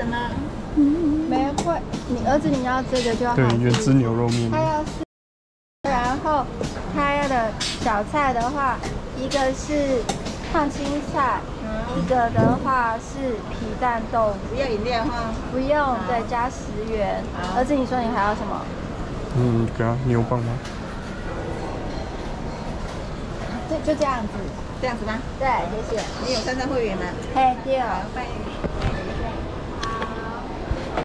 什么？没会，你儿子你要这个就好。对，原汁牛肉面。他要是，然后他的小菜的话，一个是烫青菜，一个的话是皮蛋冻。不要饮料哈。不用，再加十元。儿子，你说你还要什么？嗯，给啊，牛棒吗？对，就这样子。这样子吗？对，谢谢。你有三张会员吗？嘿，对。好，欢迎。